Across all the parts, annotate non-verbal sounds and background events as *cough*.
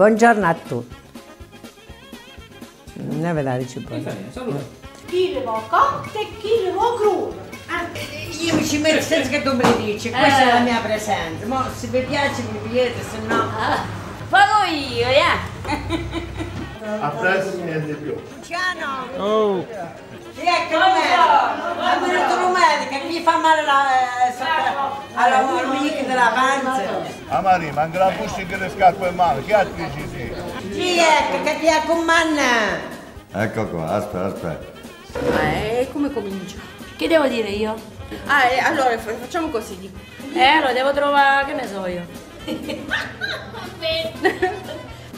Buongiorno a tutti. Non è vedere ci può. Chi le vuole cotte e chi le vuole crude. Io mi ci metto senza che tu me lo dici, questa è la mia presenza. Mo, se vi piace vi pigliate, se no. Pago io, eh? A presto niente più. Ciano! Oh, Sì, ecco l'omerica. Ma questo l'omerica, che mi fa male la, eh, sopra- alla al della panza. A Maria, manca la busta che le scacco in mano, che altri ci sei? Sì, ecco, che ti accomanda. Ecco qua, aspetta, aspetta. Eh, come comincio? Che devo dire io? Ah, eh, allora fa- facciamo così. Eh, allora devo trovare, che ne so io. *laughs*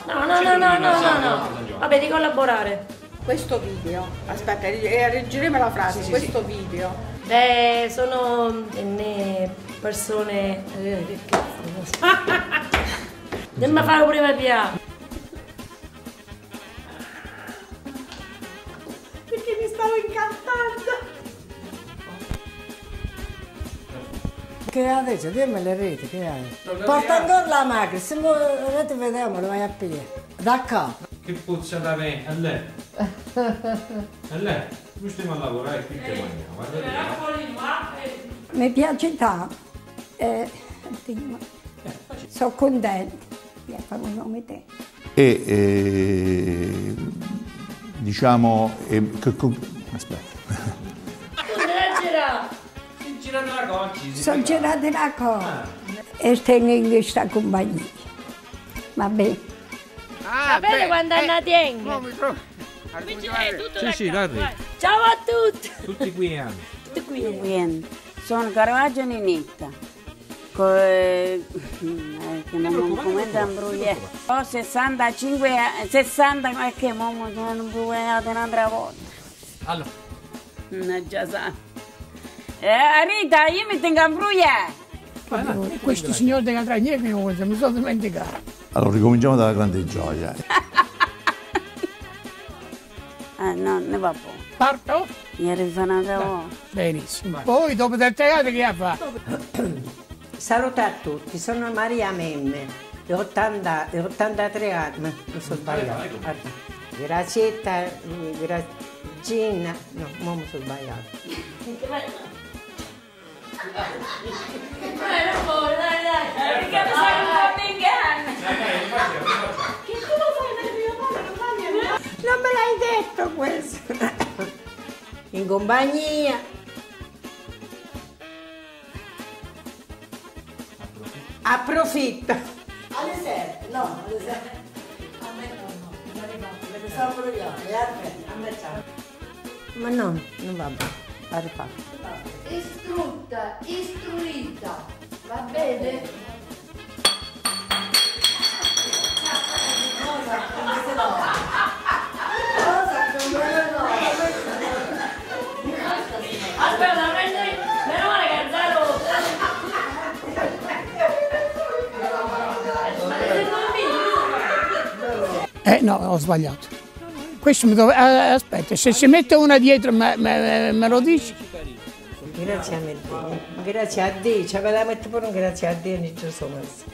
No, no, no, no, no, no, no. Vabbè, di collaborare. Questo video, aspetta, eh, riggiremo la frase, questo video. Beh, sono delle persone... eh, che cazzo, non. *laughs* Dammi fare prima piano. Perché mi stavo incantando. Che adesso, dimmi le reti, che hai? Porta ancora la macchina, se mo rete vediamo, lo vai a pigliare. Da qua. che puzza da me, a lei. A lei, noi stiamo a lavorare qui che mangiamo. guarda lì. Mi piace tanto. Eh, sono contenta di fare un nome te. E eh, diciamo... eh, aspetta. Girando la cocci. si Sono la e tengo in questa compagnia. Va bene. Sapete quando andate in? Sì, sì, Larry, Ciao a tutti! tutti qui hanno. Tutti qui. Bien. Sono Caravaggio Ninetta. Co- eh, che non come da imbrugliare. Ho 65 anni, 60 ma che mamma non imbrugliate un'altra volta. Allora, Non già sa. Eh, Rita, io mi tengo a imbrugliare. Questo signore della Tragnese mi sono dimenticato. Allora, ricominciamo dalla grande gioia. *laughs* Ah, no, ne va poco. Parto? Ieri un'altra volta. Benissimo. Poi dopo del teatro che ha fatto? *coughs* Saluto a tutti, sono Maria Memme, di 80 di 83 anni, mi sono sbagliato. Guarda, Grazietta, eh, Grazina, no, mo mi sono sbagliato. Non vuole, dai, dai. Perché mi sa che un po' mi inganna. Che tu lo fai nel mio non niente. Non me l'hai detto questo! *laughs* In compagnia. Approfitto. Alle 7, no, alle 7. A me no, no, non arrivato, perché stavo pure io, e a me ciao. Ma no, non va bene, va rifatto. istrutta, istruita, va bene? No, ho sbagliato. Questo mi dove... eh, aspetta, se si mette una dietro me, me- me lo dici? Grazie a me, grazie a Dio, ci aveva messo pure un grazie a Dio, non ci sono messo.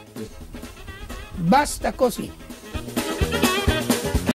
Basta così.